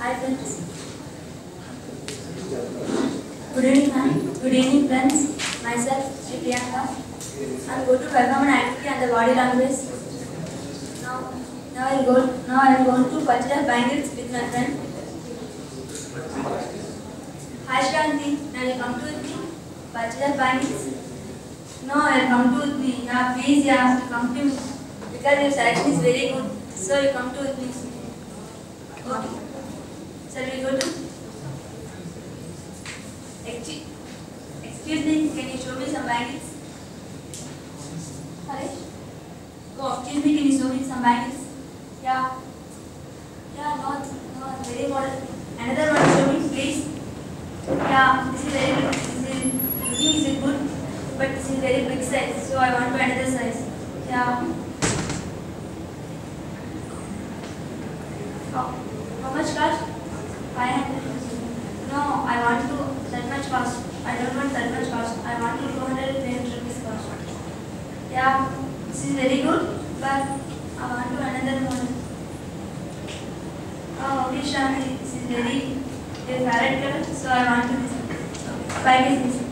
Hi friends. Good evening ma'am. Good evening friends. Myself Sri Priyanka. I'm going to perform an activity on the body language. Now, now I'll go. Now I'm going to purchase bangles with my friend. Hi Shanti. Now you come to me. Purchase bangles. No, I'll come to with me. Yeah, please, you come to me. Because your selection is very good. So you come to with me. Okay. Shall we go to? Excuse, excuse me, can you show me some bangles? Harish? Go, excuse me, can you show me some bangles? Yeah. Yeah, not, no, very modern. Another one, show me, please. Yeah, this is very. This is, looking is good, but this is very big size, so I want to another size. Yeah. How, how much cost? 500. No, I want to that much cost. I don't want that much cost. I want to 200 rupees cost. Yeah, this is very good, but I want to another one. Oh, okay, Shanti, this is very, very parrot color, so I want to this. Okay, buy this.